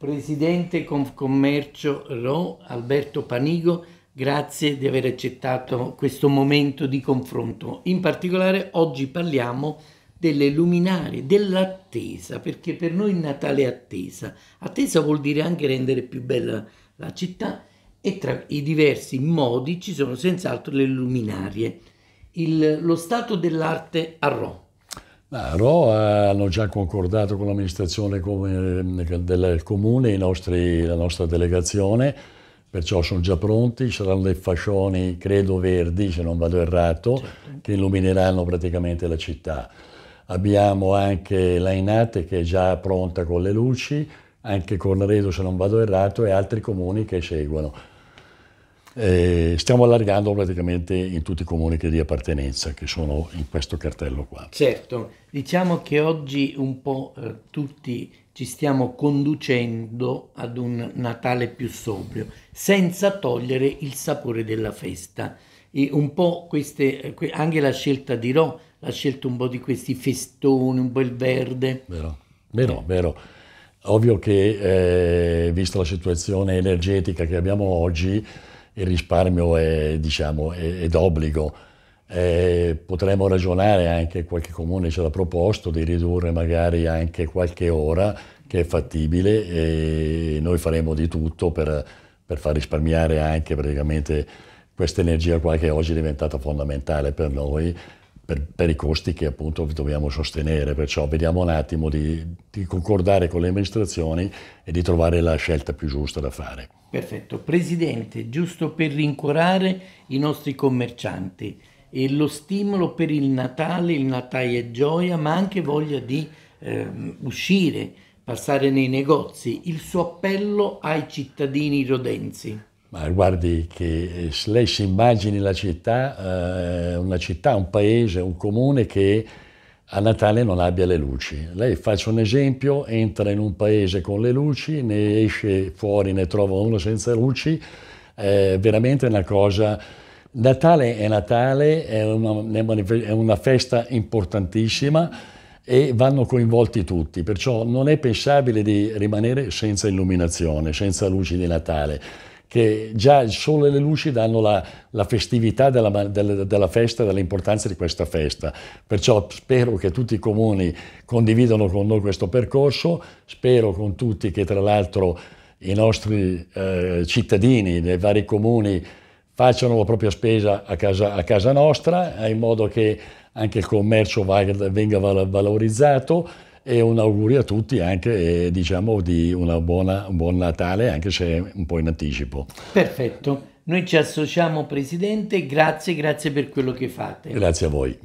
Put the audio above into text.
Presidente Confcommercio Ro, Alberto Panigo, grazie di aver accettato questo momento di confronto. In particolare oggi parliamo delle luminarie, dell'attesa, perché per noi il Natale è attesa. Attesa vuol dire anche rendere più bella la città e tra i diversi modi ci sono senz'altro le luminarie. Il, lo stato dell'arte a Rho. A Rho hanno già concordato con l'amministrazione del comune nostri, la nostra delegazione, perciò sono già pronti, saranno dei fascioni, credo verdi, se non vado errato, certo. che illumineranno praticamente la città. Abbiamo anche la Inate che è già pronta con le luci, anche Cornaredo se non vado errato e altri comuni che seguono. Eh, stiamo allargando praticamente in tutti i comuni di appartenenza che sono in questo cartello qua. Certo, diciamo che oggi un po' eh, tutti ci stiamo conducendo ad un Natale più sobrio, senza togliere il sapore della festa. E un po' queste, anche la scelta di Ro, la scelta un po' di questi festoni, un po' il verde. Vero, vero, vero. Ovvio che, eh, visto la situazione energetica che abbiamo oggi, il risparmio è, diciamo, è, è d'obbligo. Eh, potremmo ragionare anche, qualche comune ce l'ha proposto, di ridurre magari anche qualche ora che è fattibile e noi faremo di tutto per, per far risparmiare anche praticamente questa energia qua che oggi è diventata fondamentale per noi, per, per, i costi che appunto dobbiamo sostenere. Perciò vediamo un attimo di, di concordare con le amministrazioni e di trovare la scelta più giusta da fare. Perfetto. Presidente, giusto per rincuorare i nostri commercianti e lo stimolo per il Natale, il Natale è gioia, ma anche voglia di eh, uscire, passare nei negozi, il suo appello ai cittadini rodensi. Ma guardi che eh, lei si immagini la città, eh, una città, un paese, un comune che a Natale non abbia le luci. Lei faccia un esempio, entra in un paese con le luci, ne esce fuori, ne trova uno senza luci, è veramente una cosa... Natale è Natale, è una, è una festa importantissima e vanno coinvolti tutti, perciò non è pensabile di rimanere senza illuminazione, senza luci di Natale che già solo le luci danno la, la festività della, della, della festa, dell'importanza di questa festa. Perciò spero che tutti i comuni condividano con noi questo percorso, spero con tutti che tra l'altro i nostri eh, cittadini dei vari comuni facciano la propria spesa a casa, a casa nostra, in modo che anche il commercio venga valorizzato e un augurio a tutti anche eh, diciamo di buona, un buon Natale anche se un po' in anticipo. Perfetto, noi ci associamo Presidente, grazie, grazie per quello che fate. Grazie a voi.